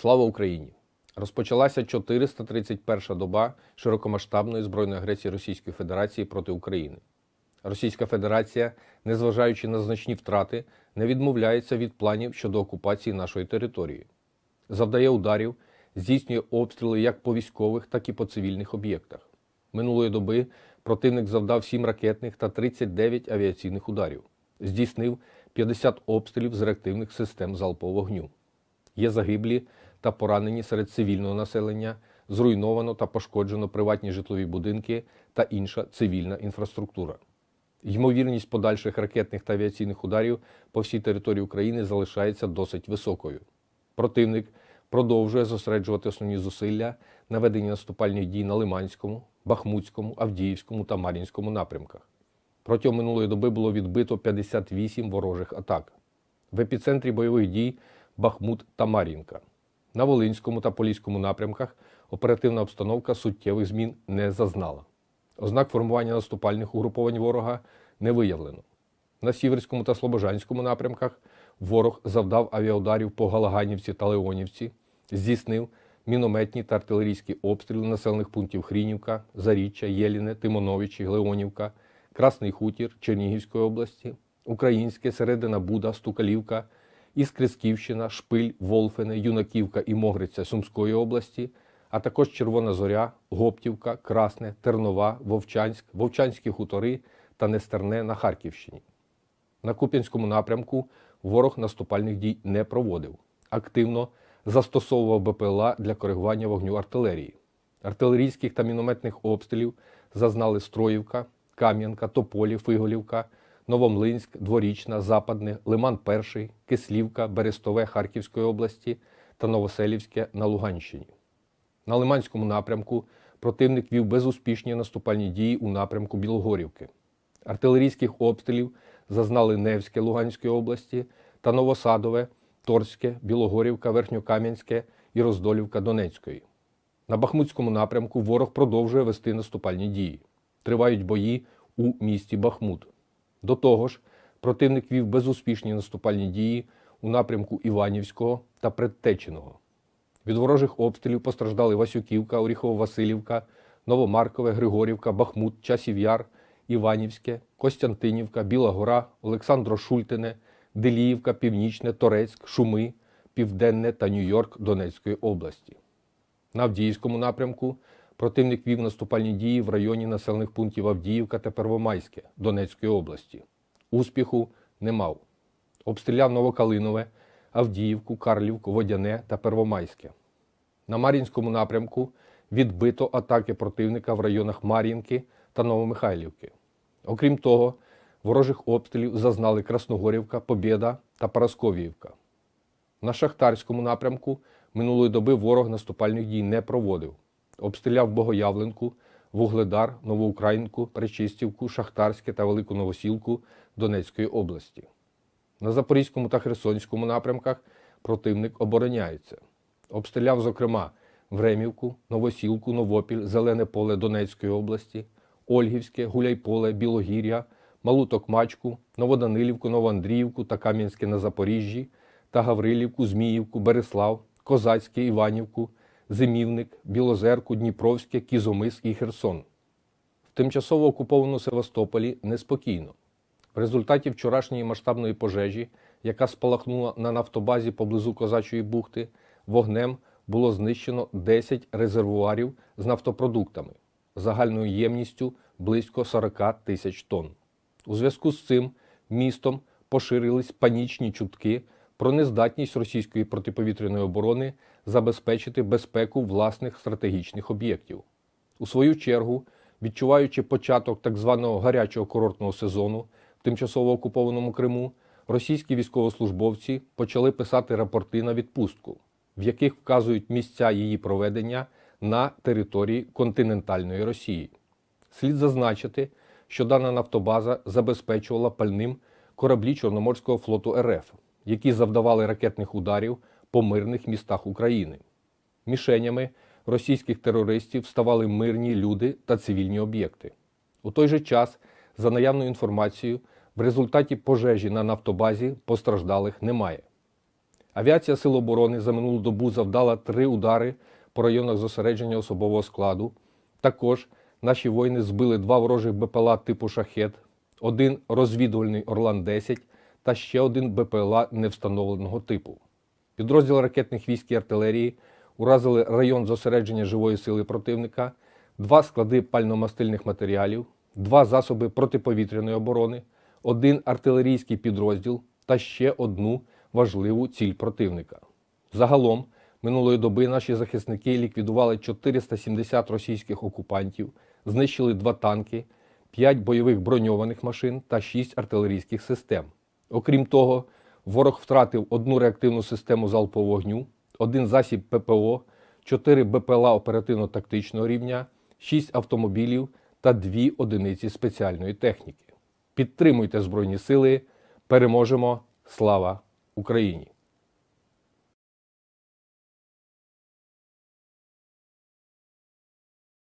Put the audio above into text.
Слава Україні! Розпочалася 431-ша доба широкомасштабної збройної агресії Російської Федерації проти України. Російська Федерація, незважаючи на значні втрати, не відмовляється від планів щодо окупації нашої території, завдає ударів, здійснює обстріли як по військових, так і по цивільних об'єктах. Минулої доби противник завдав 7 ракетних та 39 авіаційних ударів, здійснив 50 обстрілів з реактивних систем залпового вогню. Є загиблі та поранені серед цивільного населення, зруйновано та пошкоджено приватні житлові будинки та інша цивільна інфраструктура. Ймовірність подальших ракетних та авіаційних ударів по всій території України залишається досить високою. Противник продовжує зосереджувати основні зусилля на веденні наступальних дій на Лиманському, Бахмутському, Авдіївському та Мар'їнському напрямках. Протягом минулої доби було відбито 58 ворожих атак. В епіцентрі бойових дій Бахмут та Мар'їнка. На Волинському та Поліському напрямках оперативна обстановка суттєвих змін не зазнала. Ознак формування наступальних угруповань ворога не виявлено. На Сіверському та Слобожанському напрямках ворог завдав авіаударів по Галаганівці та Леонівці, здійснив мінометні та артилерійські обстріли населених пунктів Хрінівка, Заріччя, Єліне, Тимоновичі, Глеонівка, Красний Хутір Чернігівської області, Українське, Середина Буда, Стукалівка, Іскрисківщина, Шпиль, Волфене, Юнаківка і Могриця Сумської області, а також Червона Зоря, Гоптівка, Красне, Тернова, Вовчанськ, Вовчанські хутори та Нестерне на Харківщині. На Куп'янському напрямку ворог наступальних дій не проводив. Активно застосовував БПЛА для коригування вогню артилерії. Артилерійських та мінометних обстрілів зазнали Строївка, Кам'янка, Тополі, Фиголівка, Новомлинськ, Дворічна, Западне, Лиман Перший, Кислівка, Берестове Харківської області та Новоселівське на Луганщині. На Лиманському напрямку противник вів безуспішні наступальні дії у напрямку Білогорівки. Артилерійських обстрілів зазнали Невське Луганської області та Новосадове, Торське, Білогорівка, Верхньокам'янське і Роздолівка Донецької. На Бахмутському напрямку ворог продовжує вести наступальні дії. Тривають бої у місті Бахмут. До того ж, противник вів безуспішні наступальні дії у напрямку Іванівського та Предтеченого. Від ворожих обстрілів постраждали Васюківка, Оріхово-Василівка, Новомаркове, Григорівка, Бахмут, Часів Яр, Іванівське, Костянтинівка, Біла Гора, Олександро Шультине, Деліївка, Північне, Торецьк, Шуми, Південне та Нью-Йорк Донецької області. На Авдіївському напрямку противник вів наступальні дії в районі населених пунктів Авдіївка та Первомайське Донецької області. Успіху не мав. Обстріляв Новокалинове, Авдіївку, Карлівку, Водяне та Первомайське. На Мар'їнському напрямку відбито атаки противника в районах Мар'їнки та Новомихайлівки. Окрім того, ворожих обстрілів зазнали Красногорівка, Побєда та Парасковіївка. На Шахтарському напрямку минулої доби ворог наступальних дій не проводив. Обстріляв Богоявленку, Вугледар, Новоукраїнку, Пречистівку, Шахтарське та Велику Новосілку Донецької області. На Запорізькому та Херсонському напрямках противник обороняється. Обстріляв, зокрема, Времівку, Новосілку, Новопіль, Зелене поле Донецької області, Ольгівське, Гуляйполе, Білогір'я, Малу Токмачку, Новоданилівку, Новоандріївку та Кам'янське на Запоріжжі та Гаврилівку, Зміївку, Береслав, Козацьке, Іванівку, Зимівник, Білозерку, Дніпровське, Кізомис і Херсон. В тимчасово окупованому Севастополі неспокійно. В результаті вчорашньої масштабної пожежі, яка спалахнула на нафтобазі поблизу Козачої бухти, вогнем було знищено 10 резервуарів з нафтопродуктами загальною ємністю близько 40 тисяч тонн. У зв'язку з цим містом поширились панічні чутки про нездатність російської протиповітряної оборони забезпечити безпеку власних стратегічних об'єктів. У свою чергу, відчуваючи початок так званого гарячого курортного сезону в тимчасово окупованому Криму, російські військовослужбовці почали писати рапорти на відпустку, в яких вказують місця її проведення на території континентальної Росії. Слід зазначити, що дана нафтобаза забезпечувала пальним кораблі Чорноморського флоту РФ, які завдавали ракетних ударів по мирних містах України. Мішенями російських терористів ставали мирні люди та цивільні об'єкти. У той же час, за наявною інформацією, в результаті пожежі на нафтобазі постраждалих немає. Авіація Сил оборони за минулу добу завдала три удари по районах зосередження особового складу. Також наші воїни збили два ворожих БПЛА типу шахет, один розвідувальний Орлан-10 та ще один БПЛА невстановленого типу. Підрозділ ракетних військ і артилерії уразили район зосередження живої сили противника, два склади пальномастильних матеріалів, два засоби протиповітряної оборони, один артилерійський підрозділ та ще одну важливу ціль противника. Загалом минулої доби наші захисники ліквідували 470 російських окупантів, знищили два танки, 5 бойових броньованих машин та 6 артилерійських систем. Окрім того, ворог втратив одну реактивну систему залпового вогню, один засіб ППО, 4 БПЛА оперативно-тактичного рівня, 6 автомобілів та 2 одиниці спеціальної техніки. Підтримуйте Збройні Сили, переможемо! Слава Україні!